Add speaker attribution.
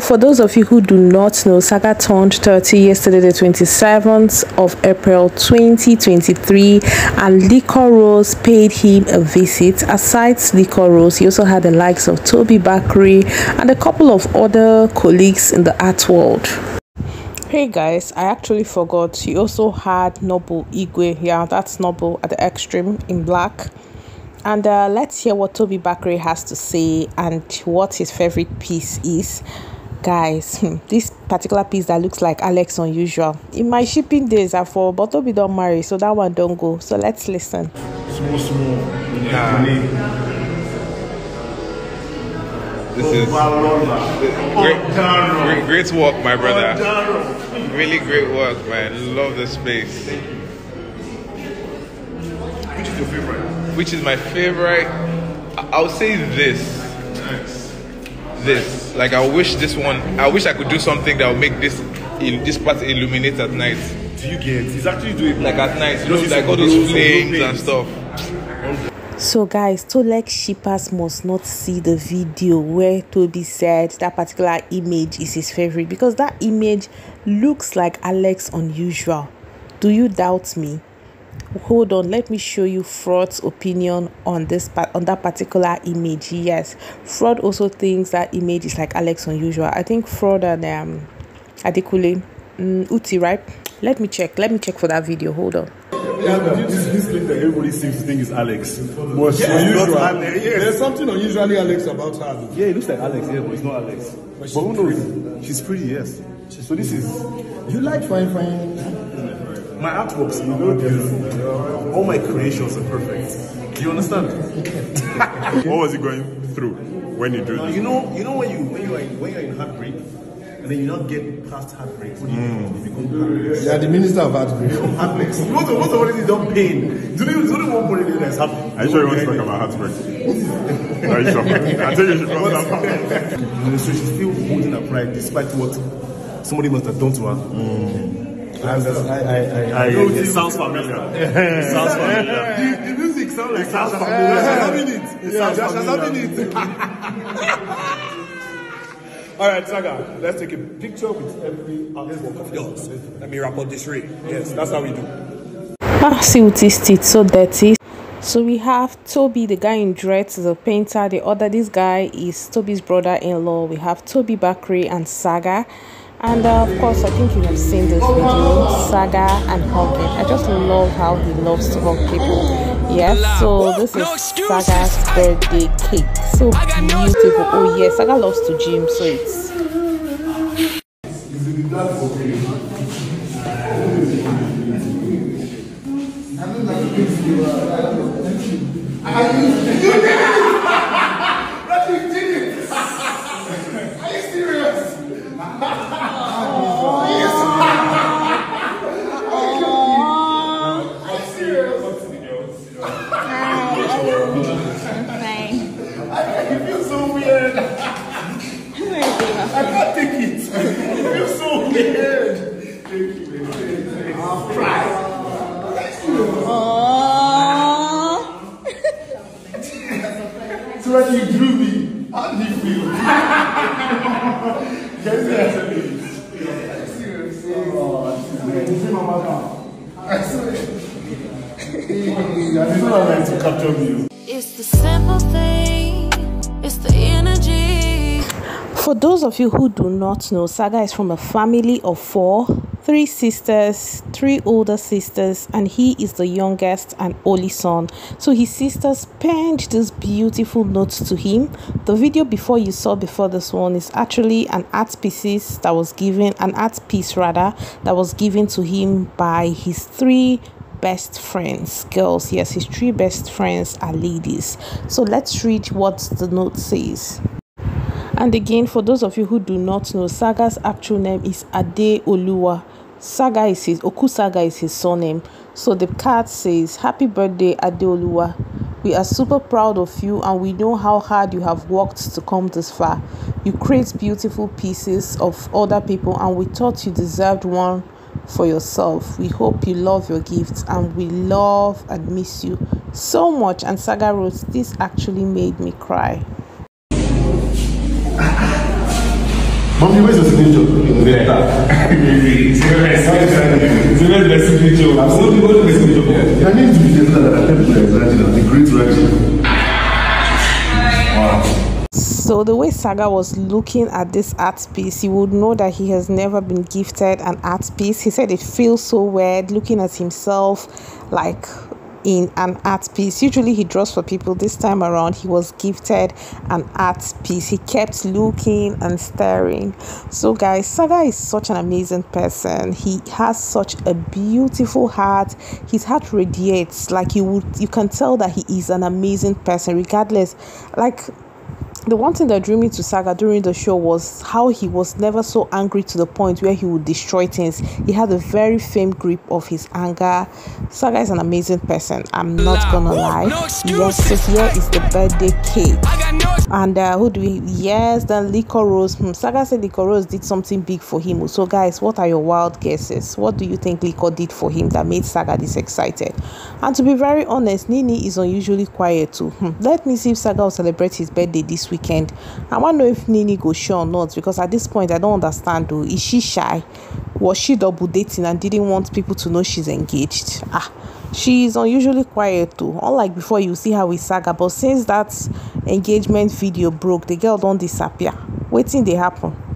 Speaker 1: For those of you who do not know, Saga turned 30 yesterday, the 27th of April 2023, and LiquoRose paid him a visit. Aside LiquoRose, he also had the likes of Tobi Bakre and a couple of other colleagues in the art world. Hey guys, I actually forgot. He also had Noble Igwe. Yeah, that's Noble at the extreme in black. And uh, let's hear what Tobi Bakre has to say and what his favorite piece is. Guys, hmm, this particular piece that looks like Alex Unusual. In my shipping days are for, but Tobi don't marry, so that one don't go. So let's listen.
Speaker 2: Small, small.
Speaker 3: Nah. This is great, great, great work, my brother. Really great work, man. Love the space.
Speaker 2: Which is your favorite?
Speaker 3: Which is my favorite? I- I'll say this.
Speaker 2: Nice.
Speaker 3: This. Like I wish this one. I wish I could do something that would make this in this part illuminate at night.
Speaker 2: Do you get? He's actually doing
Speaker 3: Like at night, you know, like all
Speaker 2: some
Speaker 3: those
Speaker 2: blue- some blue
Speaker 3: flames and stuff.
Speaker 1: So, guys, Tolek shippers must not see the video where Tobi said that particular image is his favorite because that image looks like Alex Unusual. Do you doubt me? Hold on, let me show you Fraud's opinion on this part on that particular image. Yes, Fraud also thinks that image is like Alex Unusual. I think Fraud and um, Adekunle, mm, Uti, right? Let me check. Let me check for that video. Hold on.
Speaker 2: Yeah, this, this thing that everybody seems to think is Alex. But she's
Speaker 4: Yeah, unusual.
Speaker 2: Alex. Yes.
Speaker 4: There's something unusually Alex about her.
Speaker 2: Yeah, it looks like Alex, yeah, but it's not Alex. But, who knows? She's pretty, yes. So this is
Speaker 4: You like fine, fine.
Speaker 2: My artworks. You know, beautiful. All my creations are perfect. Do you understand?
Speaker 5: What was he going through when you do this?
Speaker 2: You know, you know when you when you are in, when you're in heartbreak, and then you not get past heartbreak. What do you do? You become heartless.
Speaker 4: You are the minister of heartbreak.
Speaker 2: Heartless. Most of most of what is done pain. Do you do you want money that's happening?
Speaker 5: Are you sure you want to talk about heartbreak? Are you sure? I think you should calm down.
Speaker 2: You know, so she's still holding her pride despite what somebody must have done to her. Mm. I understand. I, I, I,
Speaker 5: I, it sounds familiar. It sounds familiar.
Speaker 2: the, the music sounds like sounds
Speaker 4: familiar.
Speaker 2: having it.
Speaker 4: Yeah,
Speaker 2: sounds
Speaker 4: just
Speaker 2: familiar.
Speaker 4: having All right, Saga, let's take a picture with every artwork of yours. Let me wrap up this ring. Yes, that's how we do.
Speaker 1: Ah, see what is it so dirty. So we have Tobi, the guy in dreads, the painter. The other, this guy is Tobi's brother-in-law. We have Tobi Bakre and Saga. And uh, of course, I think you have seen this video, Saga and hugging. I just love how he loves to hug people. Yes, so this is Saga's birthday cake. So beautiful. Oh yes, Saga loves to gym, so it's
Speaker 2: It So when you drew me, how did you feel? Can you answer me? I swear. It's not like to capture me.
Speaker 6: It's the simple thing, it's the energy.
Speaker 1: For those of you who do not know, Saga is from a family of four, three sisters, three older sisters, and he is the youngest and only son. So his sisters penned this beautiful note to him. The video before you saw before this one is actually an art piece that was given, an art piece rather, that was given to him by his three best friends girls yes his three best friends are ladies so let's read what the note says and again, for those of you who do not know, Saga's actual name is Ade Oluwa. Saga is his Oku Saga is his surname. So the card says, "Happy birthday, Ade Oluwa. We are super proud of you, and we know how hard you have worked to come this far. You create beautiful pieces of other people, and we thought you deserved one." For yourself, we hope you love your gifts and we love and miss you so much. And Saga wrote, This actually made me cry.
Speaker 2: Mommy, where's your signature? To be just that. The great.
Speaker 1: So the way Saga was looking at this art piece, you would know that he has never been gifted an art piece. He said it feels so weird looking at himself like in an art piece. Usually he draws for people. This time around, he was gifted an art piece. He kept looking and staring. So, guys, Saga is such an amazing person. He has such a beautiful heart. His heart radiates like you would. You can tell that he is an amazing person, regardless. Like the one thing that drew me to Saga during the show was how he was never so angry to the point where he would destroy things. He had a very firm grip of his anger. Saga is an amazing person. I'm not gonna lie. Yes, so here is the birthday cake. And uh, who do we? Yes, then LiquoRose. Hmm, Saga said LiquoRose did something big for him. So, guys, what are your wild guesses? What do you think Liquor did for him that made Saga this excited? And to be very honest, Nini is unusually quiet too. Hmm. Let me see if Saga will celebrate his birthday this weekend. I want to know if Nini go show or not because at this point I don't understand though. Is she shy? Was she double dating and didn't want people to know she's engaged? Ah, she is unusually quiet too. Unlike before, you see her with Saga, but since that engagement video broke, the girl don't disappear. Waiting they happen.